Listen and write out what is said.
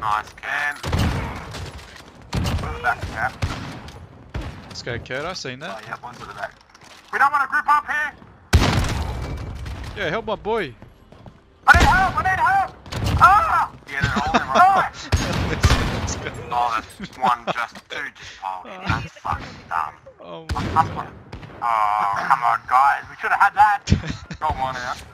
Nice, Ken. Back, Cap. Let's go, Kurt. I seen Oh, that. yeah, one to the back. We don't want to group up here! Yeah, help my boy. I need help! I need help! Ah! Yeah, they're all in right. Oh, oh that's one just, two just piled in. That's oh. fucking dumb. Oh my I'm, oh, come on, guys. We should have had that. Got one out.